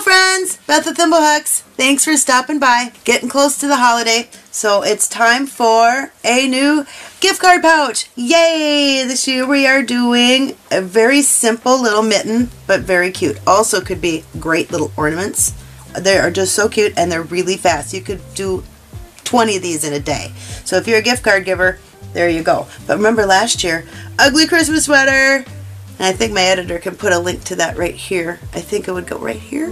Friends, Beth of Thimblehooks. Thanks for stopping by. Getting close to the holiday, so it's time for a new gift card pouch. Yay! This year we are doing a very simple little mitten, but very cute. Also could be great little ornaments. They are just so cute and they're really fast. You could do 20 of these in a day. So if you're a gift card giver, there you go. But remember last year, ugly Christmas sweater. And I think my editor can put a link to that right here. I think it would go right here.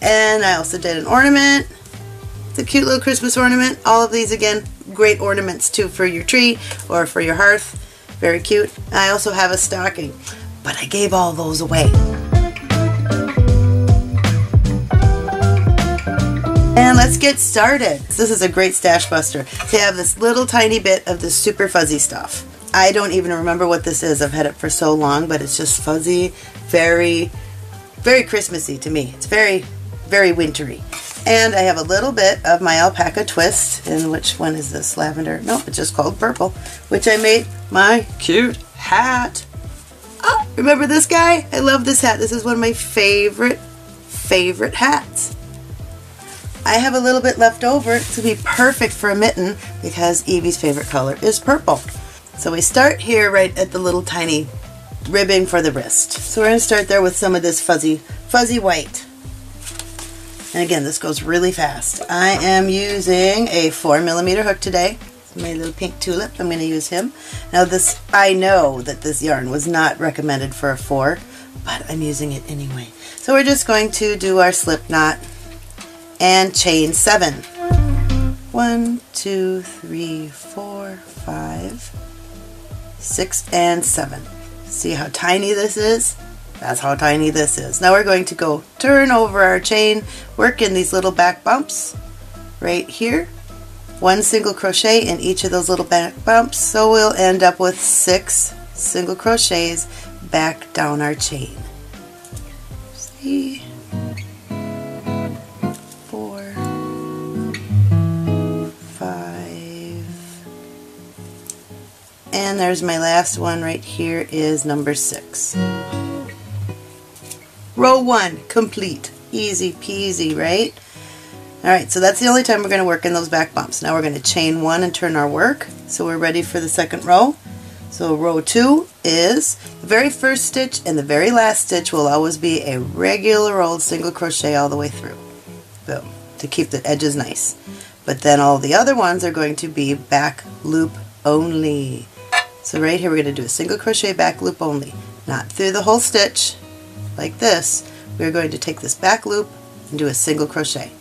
And I also did an ornament. It's a cute little Christmas ornament. All of these, again, great ornaments too for your tree or for your hearth. Very cute. I also have a stocking, but I gave all those away. And let's get started. This is a great stash buster. They have this little tiny bit of this super fuzzy stuff. I don't even remember what this is. I've had it for so long, but it's just fuzzy, very, very Christmassy to me. It's very, very wintry. And I have a little bit of my alpaca twist. And which one is this? Lavender? No, it's just called purple. Which I made my cute hat. Oh, remember this guy? I love this hat. This is one of my favorite, favorite hats. I have a little bit left over. To be perfect for a mitten because Evie's favorite color is purple. So we start here right at the little tiny ribbing for the wrist. So we're going to start there with some of this fuzzy, fuzzy white. And again, this goes really fast. I am using a 4 millimeter hook today. My little pink tulip, I'm going to use him. Now this, I know that this yarn was not recommended for a 4, but I'm using it anyway. So we're just going to do our slip knot and chain 7. One, two, three, four, five, six, and seven. See how tiny this is? That's how tiny this is. Now we're going to go turn over our chain, work in these little back bumps right here. One single crochet in each of those little back bumps. So we'll end up with six single crochets back down our chain. See? And there's my last one right here is number six. Row one, complete. Easy peasy, right? Alright, so that's the only time we're going to work in those back bumps. Now we're going to chain one and turn our work. So we're ready for the second row. So row two is the very first stitch and the very last stitch will always be a regular old single crochet all the way through. Boom. To keep the edges nice. But then all the other ones are going to be back loop only. So right here we're going to do a single crochet back loop only, not through the whole stitch like this. We're going to take this back loop and do a single crochet.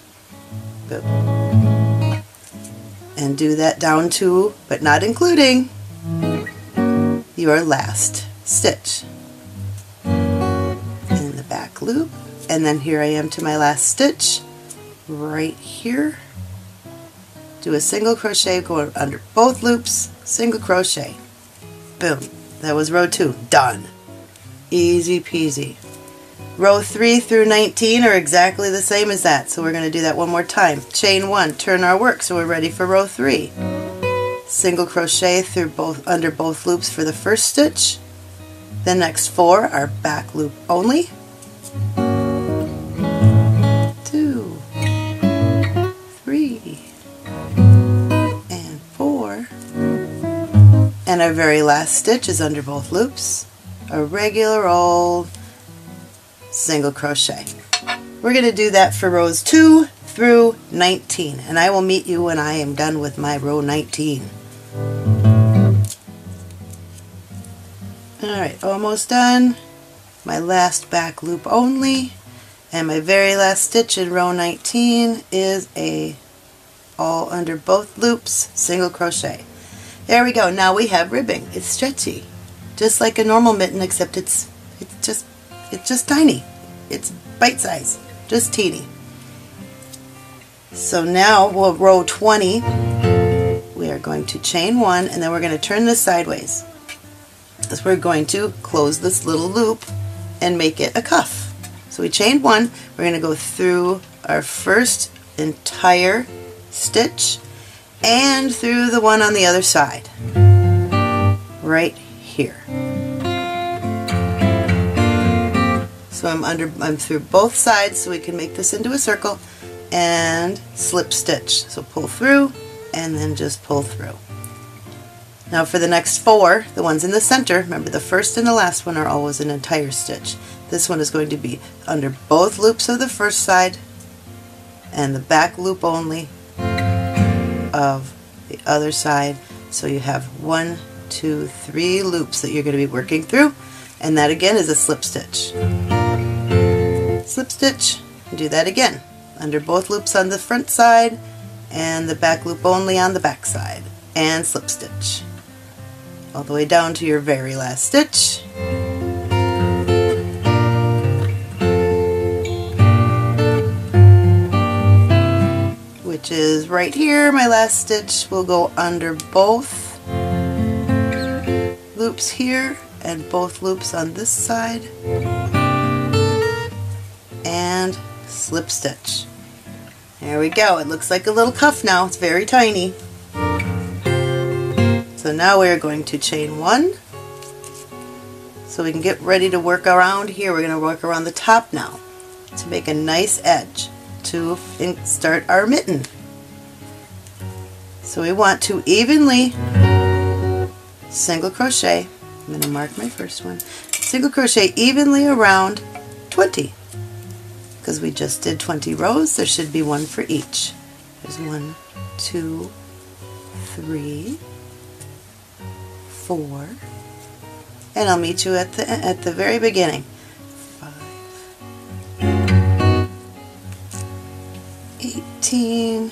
And do that down to, but not including, your last stitch. In the back loop, and then here I am to my last stitch, right here. Do a single crochet go under both loops, single crochet. Boom. That was row 2. Done. Easy peasy. Row 3 through 19 are exactly the same as that, so we're going to do that one more time. Chain 1, turn our work, so we're ready for row 3. Single crochet through both under both loops for the first stitch. The next four are back loop only. And our very last stitch is under both loops, a regular old single crochet. We're going to do that for rows 2 through 19 and I will meet you when I am done with my row 19. Alright, almost done. My last back loop only and my very last stitch in row 19 is a all under both loops single crochet. There we go. Now we have ribbing. It's stretchy. Just like a normal mitten except it's it's just it's just tiny. It's bite size. Just teeny. So now we'll row 20. We are going to chain one and then we're going to turn this sideways. So we're going to close this little loop and make it a cuff. So we chained one. We're going to go through our first entire stitch and through the one on the other side. Right here. So I'm under I'm through both sides so we can make this into a circle and slip stitch. So pull through and then just pull through. Now for the next four, the ones in the center, remember the first and the last one are always an entire stitch. This one is going to be under both loops of the first side and the back loop only of the other side. So you have one, two, three loops that you're going to be working through. And that again is a slip stitch. Slip stitch, do that again. Under both loops on the front side and the back loop only on the back side. And slip stitch. All the way down to your very last stitch which is right here my last stitch will go under both loops here and both loops on this side and slip stitch. There we go. It looks like a little cuff now. It's very tiny. So now we're going to chain one. So we can get ready to work around here. We're going to work around the top now to make a nice edge to start our mitten. So we want to evenly single crochet. I'm going to mark my first one. Single crochet evenly around 20 because we just did 20 rows, there should be one for each. There's one, two, three, four, and I'll meet you at the at the very beginning. 18,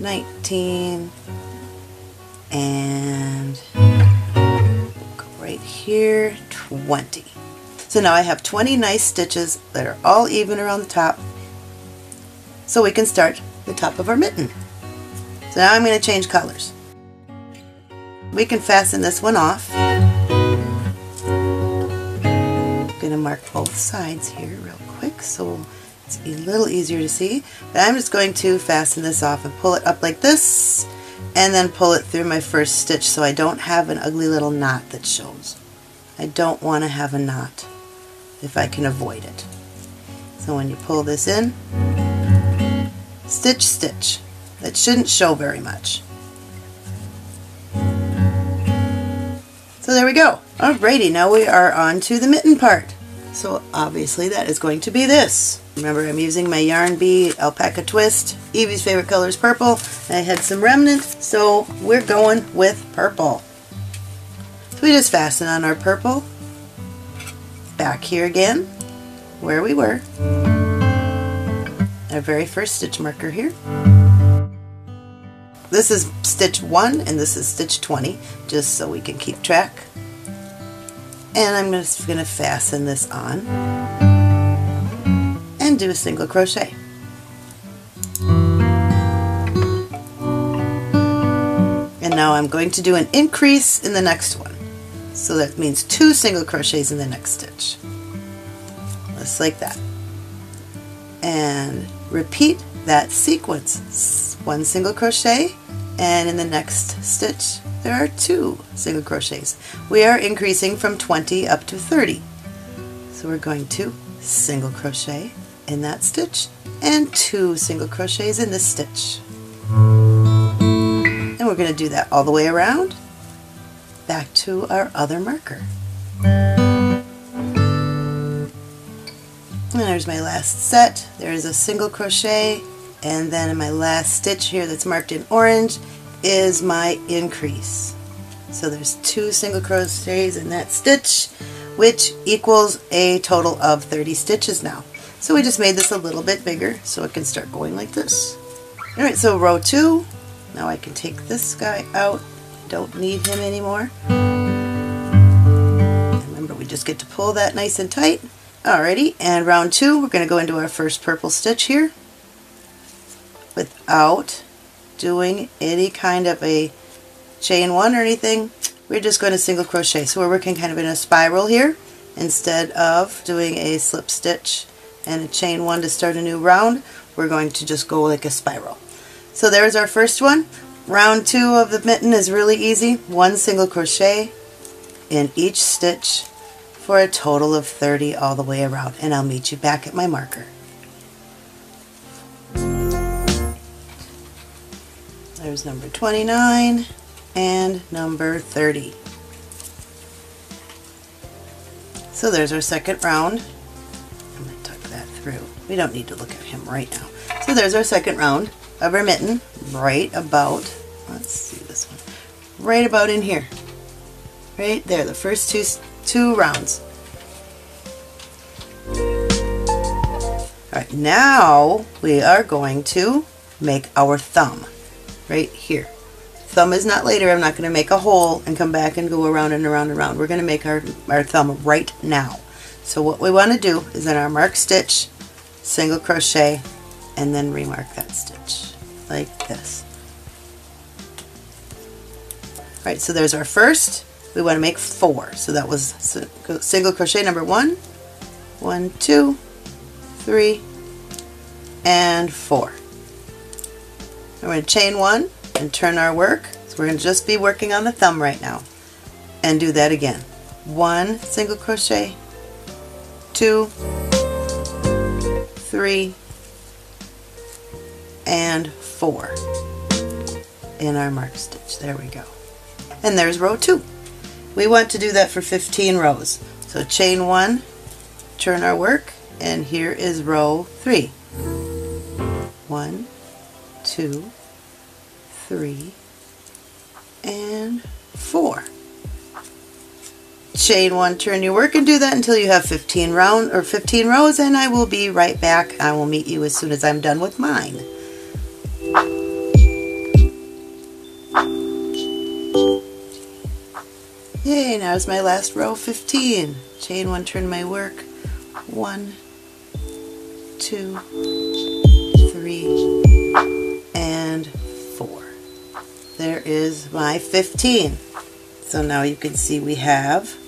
19, and right here, 20. So now I have 20 nice stitches that are all even around the top so we can start the top of our mitten. So now I'm going to change colors. We can fasten this one off. I'm going to mark both sides here real quick so it's a little easier to see. But I'm just going to fasten this off and pull it up like this and then pull it through my first stitch so I don't have an ugly little knot that shows. I don't want to have a knot if I can avoid it. So when you pull this in, stitch, stitch. That shouldn't show very much. So there we go. Alrighty, now we are on to the mitten part. So obviously that is going to be this. Remember I'm using my Yarn Bee Alpaca Twist. Evie's favorite color is purple. I had some remnant, so we're going with purple. So we just fasten on our purple back here again where we were. Our very first stitch marker here. This is stitch 1 and this is stitch 20 just so we can keep track. And I'm just going to fasten this on do a single crochet. And now I'm going to do an increase in the next one. So that means two single crochets in the next stitch. Just like that. And repeat that sequence. One single crochet and in the next stitch there are two single crochets. We are increasing from 20 up to 30. So we're going to single crochet in that stitch and two single crochets in this stitch. And we're going to do that all the way around back to our other marker. And there's my last set. There's a single crochet and then in my last stitch here that's marked in orange is my increase. So there's two single crochets in that stitch which equals a total of 30 stitches now. So we just made this a little bit bigger so it can start going like this. Alright, so row two. Now I can take this guy out don't need him anymore. Remember, we just get to pull that nice and tight. Alrighty, and round two, we're going to go into our first purple stitch here without doing any kind of a chain one or anything. We're just going to single crochet. So we're working kind of in a spiral here instead of doing a slip stitch and a chain one to start a new round. We're going to just go like a spiral. So there's our first one. Round two of the mitten is really easy. One single crochet in each stitch for a total of 30 all the way around and I'll meet you back at my marker. There's number 29 and number 30. So there's our second round. We don't need to look at him right now. So there's our second round of our mitten right about, let's see this one, right about in here. Right there, the first two, two rounds. Alright, now we are going to make our thumb right here. Thumb is not later. I'm not going to make a hole and come back and go around and around and around. We're going to make our, our thumb right now. So what we want to do is in our mark stitch, single crochet, and then remark that stitch like this. All right, so there's our first. We want to make four. So that was single crochet number one, one, two, three, and four. we're going to chain one, and turn our work. So we're going to just be working on the thumb right now. And do that again. One single crochet, two, three, and four in our mark stitch. There we go. And there's row two. We want to do that for 15 rows. So chain one, turn our work, and here is row three. One, two, three, and four. Chain one, turn your work and do that until you have 15 round or 15 rows and I will be right back. I will meet you as soon as I'm done with mine. Yay, now is my last row 15. Chain one, turn my work. One, two, three, and four. there is my 15. So now you can see we have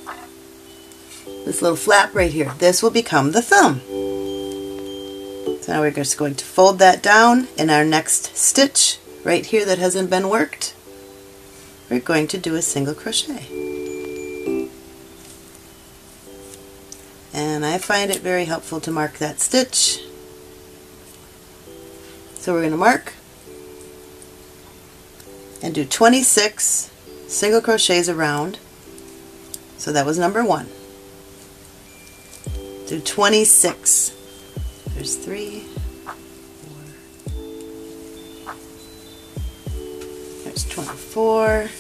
this little flap right here. This will become the thumb. So now we're just going to fold that down in our next stitch right here that hasn't been worked. We're going to do a single crochet. And I find it very helpful to mark that stitch. So we're going to mark and do 26 single crochets around. So that was number one. Do 26. There's three, there's 24,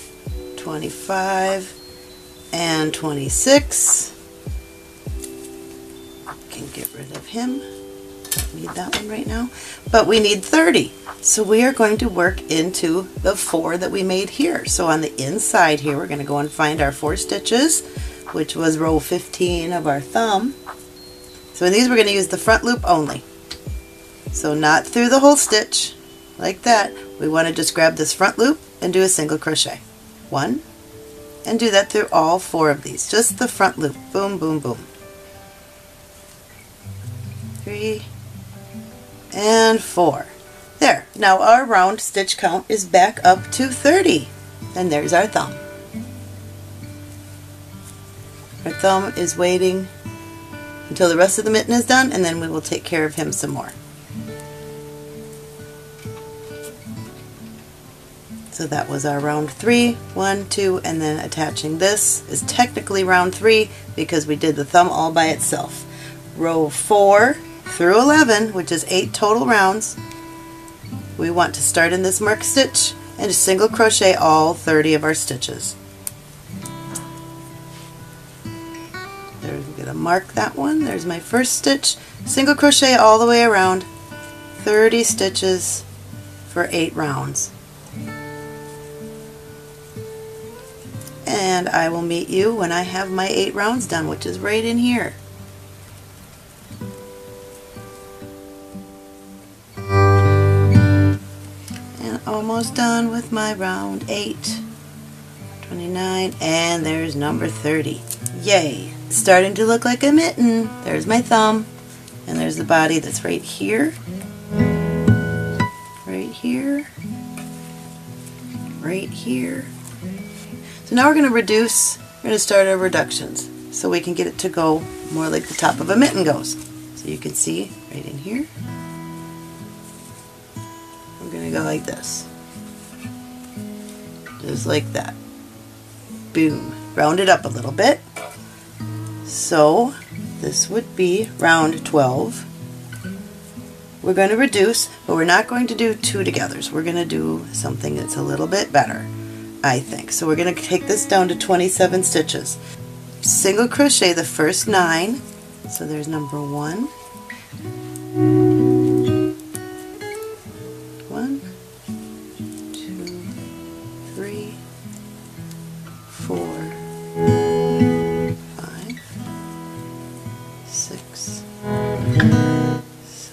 25, and 26. Can get rid of him. Don't need that one right now. But we need 30. So we are going to work into the four that we made here. So on the inside here, we're going to go and find our four stitches, which was row 15 of our thumb. So in these, we're going to use the front loop only. So not through the whole stitch, like that. We want to just grab this front loop and do a single crochet. One, and do that through all four of these. Just the front loop. Boom, boom, boom. Three, and four. There, now our round stitch count is back up to 30. And there's our thumb. Our thumb is waiting until the rest of the mitten is done and then we will take care of him some more. So that was our round three, one, two, and then attaching this is technically round three because we did the thumb all by itself. Row four through 11, which is eight total rounds, we want to start in this mark stitch and single crochet all 30 of our stitches. Mark that one. There's my first stitch. Single crochet all the way around. 30 stitches for 8 rounds. And I will meet you when I have my 8 rounds done, which is right in here. And almost done with my round 8. 29, and there's number 30. Yay! Starting to look like a mitten. There's my thumb, and there's the body that's right here, right here, right here. So now we're going to reduce, we're going to start our reductions. so we can get it to go more like the top of a mitten goes. So you can see right in here. we're going to go like this. Just like that. Boom. Round it up a little bit. So this would be round 12. We're going to reduce, but we're not going to do two togethers. We're going to do something that's a little bit better, I think. So we're going to take this down to 27 stitches. Single crochet the first nine. So there's number one. One,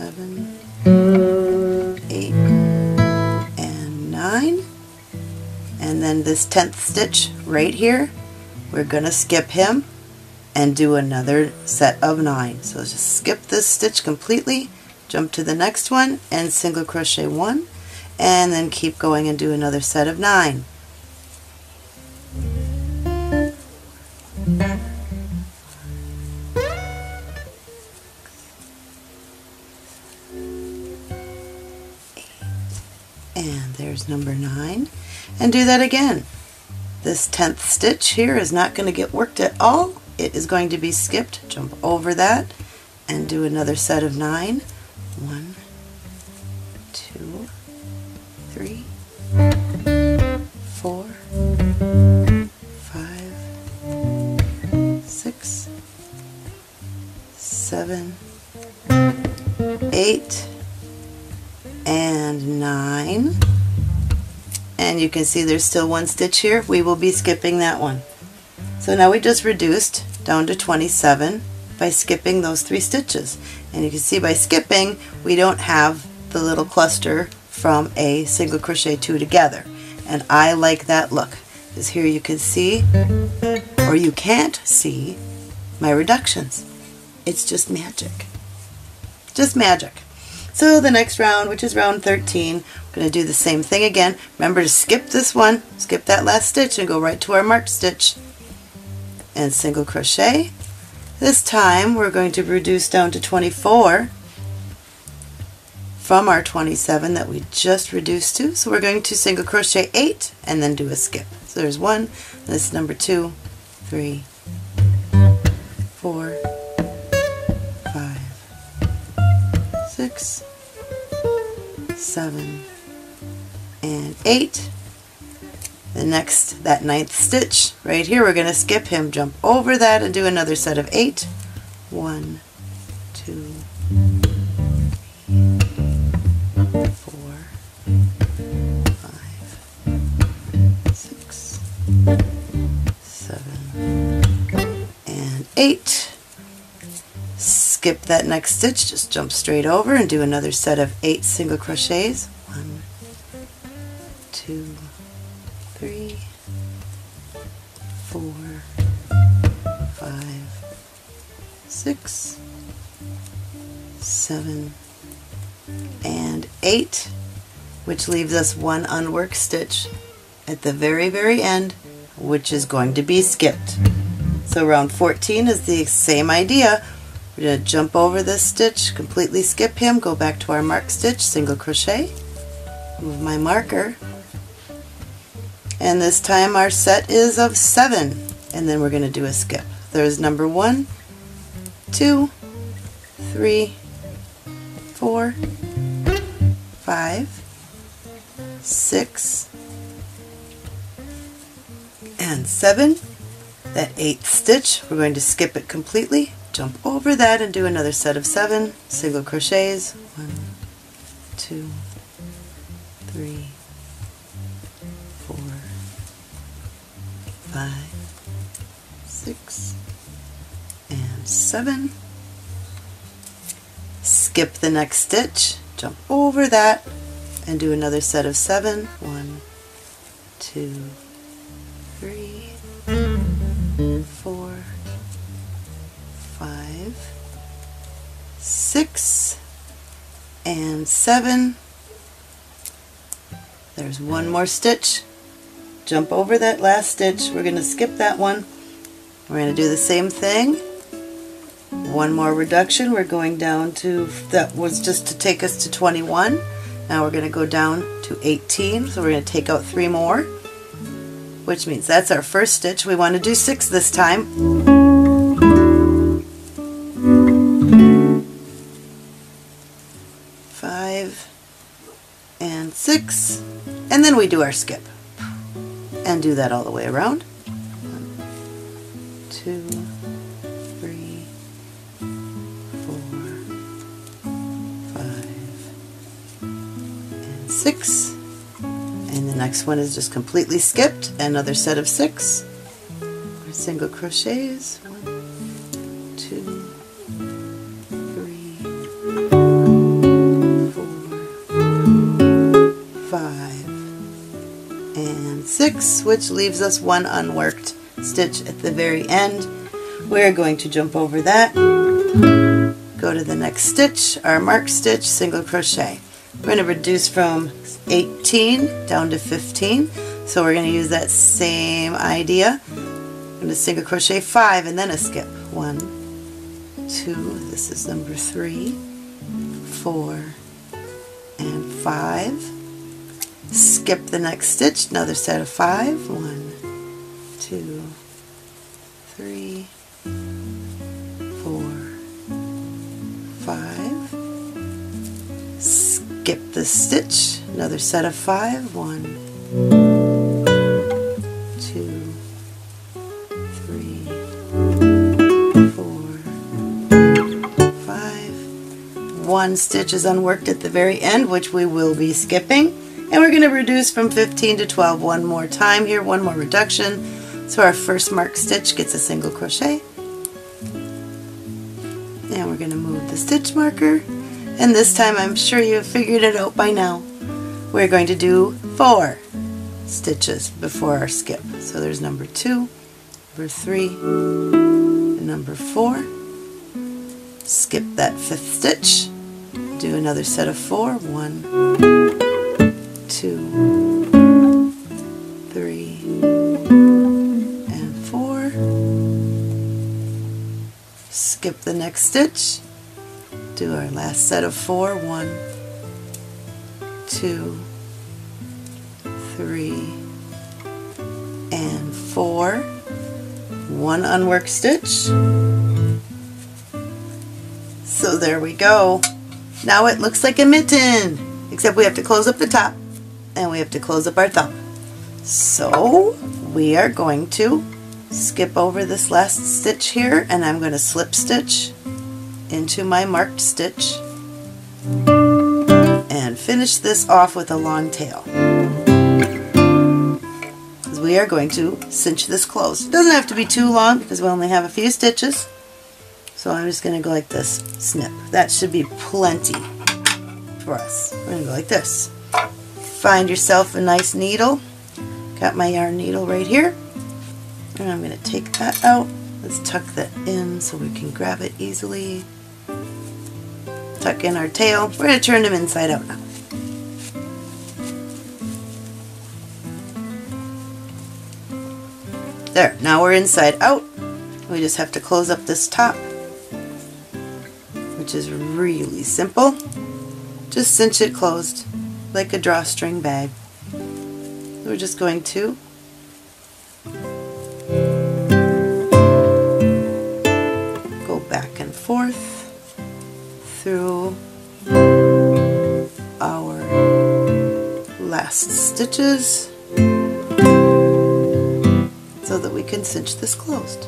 seven, eight, and nine. And then this 10th stitch right here, we're going to skip him and do another set of nine. So just skip this stitch completely, jump to the next one and single crochet one and then keep going and do another set of nine. That again. This 10th stitch here is not going to get worked at all. It is going to be skipped. Jump over that and do another set of nine. One, two, three, four, five, six, seven, eight, and nine. And you can see there's still one stitch here. We will be skipping that one. So now we just reduced down to 27 by skipping those three stitches. And you can see by skipping, we don't have the little cluster from a single crochet two together. And I like that look. Because here you can see, or you can't see, my reductions. It's just magic. Just magic. So the next round, which is round 13, we're going to do the same thing again. Remember to skip this one, skip that last stitch and go right to our marked stitch and single crochet. This time we're going to reduce down to 24 from our 27 that we just reduced to. So we're going to single crochet 8 and then do a skip. So there's one, this is number 2, 3, 4, 5, six, seven, and eight. The next, that ninth stitch, right here, we're going to skip him, jump over that, and do another set of eight. One, two, four, five, six, seven, and eight skip that next stitch, just jump straight over and do another set of eight single crochets. Six, seven, and eight, which leaves us one unworked stitch at the very, very end, which is going to be skipped. So round 14 is the same idea, we're going to jump over this stitch, completely skip him, go back to our mark stitch, single crochet, move my marker, and this time our set is of seven, and then we're going to do a skip. There's number one, two, three, four, five, six, and seven. That eighth stitch, we're going to skip it completely, jump over that and do another set of seven single crochets. One, two, three, four, five, six, seven. Skip the next stitch, jump over that, and do another set of seven. One, two, three, four, five, six, and seven. There's one more stitch. Jump over that last stitch. We're going to skip that one. We're going to do the same thing. One more reduction. We're going down to, that was just to take us to 21. Now we're going to go down to 18. So we're going to take out three more, which means that's our first stitch. We want to do six this time. Five and six, and then we do our skip and do that all the way around. One, two, six. And the next one is just completely skipped. Another set of six. Single crochets. One, two, three, four, five, and six, which leaves us one unworked stitch at the very end. We're going to jump over that, go to the next stitch, our mark stitch, single crochet. We're going to reduce from 18 down to 15, so we're going to use that same idea. I'm going to single crochet 5 and then a skip. 1, 2, this is number 3, 4, and 5 skip the next stitch, another set of five. One, two, three, four, five. Skip the stitch, another set of five. One, two, three, four, five. One stitch is unworked at the very end, which we will be skipping. And we're going to reduce from 15 to 12 one more time here, one more reduction. So our first mark stitch gets a single crochet. And we're going to move the stitch marker. And this time I'm sure you've figured it out by now. We're going to do four stitches before our skip. So there's number two, number three, number four. Skip that fifth stitch. Do another set of four. One, two, three, and four. Skip the next stitch. Do our last set of four. One, two, three, and four. One unworked stitch. So there we go. Now it looks like a mitten, except we have to close up the top and we have to close up our thumb. So we are going to skip over this last stitch here and I'm going to slip stitch into my marked stitch finish this off with a long tail. Because we are going to cinch this closed. It doesn't have to be too long because we only have a few stitches. So I'm just going to go like this, snip. That should be plenty for us. We're going to go like this find yourself a nice needle. Got my yarn needle right here. And I'm going to take that out. Let's tuck that in so we can grab it easily. Tuck in our tail. We're going to turn them inside out now. There, now we're inside out. We just have to close up this top, which is really simple. Just cinch it closed like a drawstring bag. We're just going to go back and forth through our last stitches we can cinch this closed.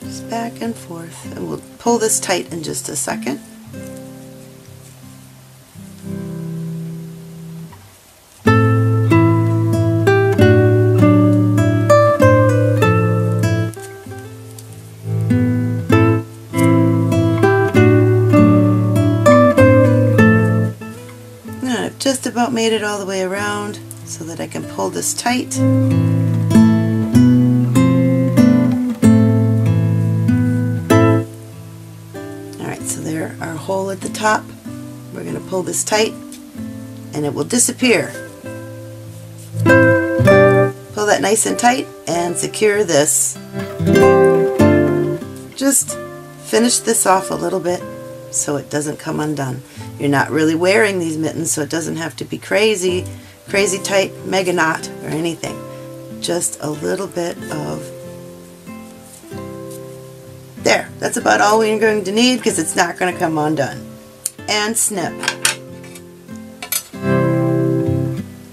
Just back and forth. And we'll pull this tight in just a second. About made it all the way around so that I can pull this tight. Alright, so there our hole at the top. We're going to pull this tight and it will disappear. pull that nice and tight and secure this. Just finish this off a little bit so it doesn't come undone. You're not really wearing these mittens so it doesn't have to be crazy, crazy tight mega knot or anything. Just a little bit of there, that's about all we're going to need because it's not going to come undone. And snip.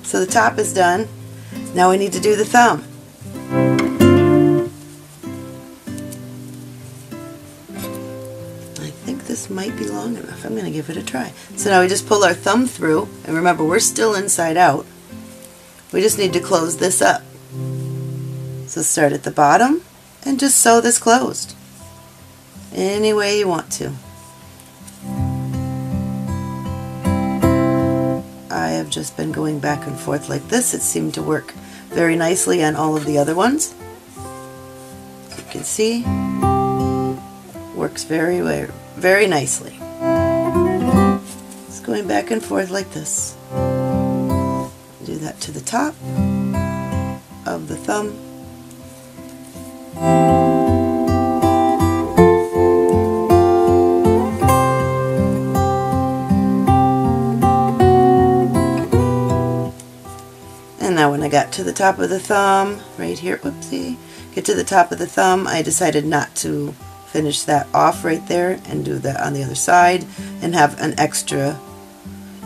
So the top is done. Now we need to do the thumb. Might be long enough. I'm going to give it a try. So now we just pull our thumb through, and remember we're still inside out. We just need to close this up. So start at the bottom and just sew this closed any way you want to. I have just been going back and forth like this. It seemed to work very nicely on all of the other ones. You can see, works very, very nicely. It's going back and forth like this. Do that to the top of the thumb And now when I got to the top of the thumb, right here, whoopsie, get to the top of the thumb, I decided not to finish that off right there and do that on the other side and have an extra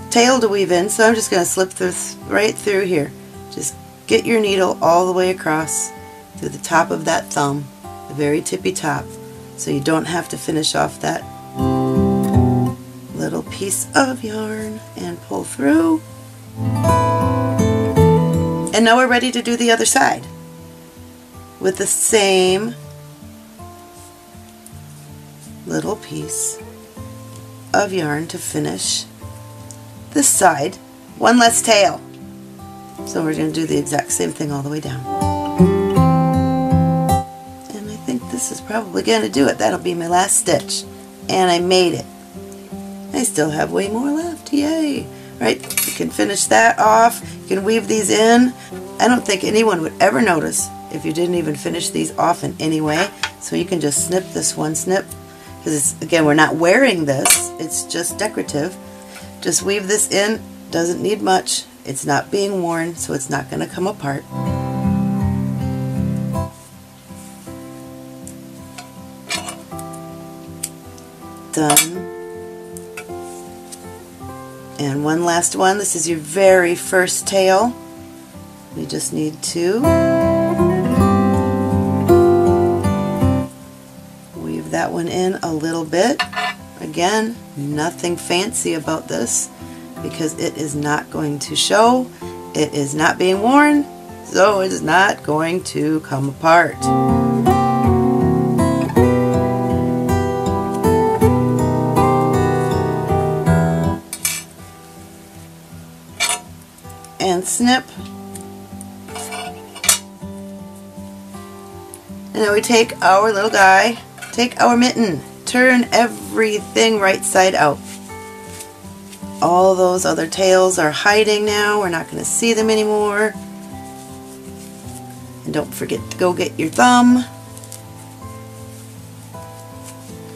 tail to weave in. So I'm just going to slip this right through here. Just get your needle all the way across through the top of that thumb, the very tippy top, so you don't have to finish off that little piece of yarn and pull through. And now we're ready to do the other side with the same little piece of yarn to finish this side. One less tail. So we're going to do the exact same thing all the way down. And I think this is probably going to do it. That'll be my last stitch. And I made it. I still have way more left. Yay! Right, you can finish that off. You can weave these in. I don't think anyone would ever notice if you didn't even finish these off in any way. So you can just snip this one snip. Because again, we're not wearing this. It's just decorative. Just weave this in. Doesn't need much. It's not being worn, so it's not going to come apart. Done. And one last one. This is your very first tail. We just need to that one in a little bit. Again, nothing fancy about this because it is not going to show. It is not being worn, so it is not going to come apart. and snip. And then we take our little guy, take our mitten, turn everything right side out. All those other tails are hiding now. We're not going to see them anymore. And don't forget to go get your thumb.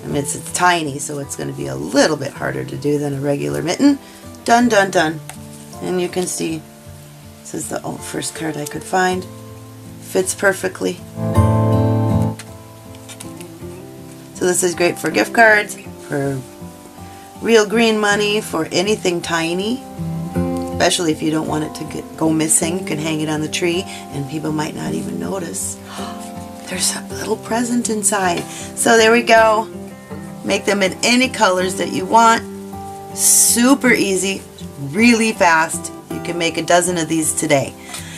I mean, it's, it's tiny, so it's going to be a little bit harder to do than a regular mitten. Done, done, done. And you can see this is the first card I could find. Fits perfectly. So this is great for gift cards, for real green money, for anything tiny. Especially if you don't want it to get, go missing. You can hang it on the tree and people might not even notice. There's a little present inside. So there we go. Make them in any colors that you want. Super easy, really fast, you can make a dozen of these today.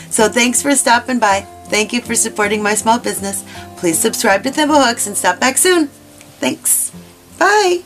So thanks for stopping by. Thank you for supporting my small business. Please subscribe to Thimblehooks and stop back soon. Thanks. Bye.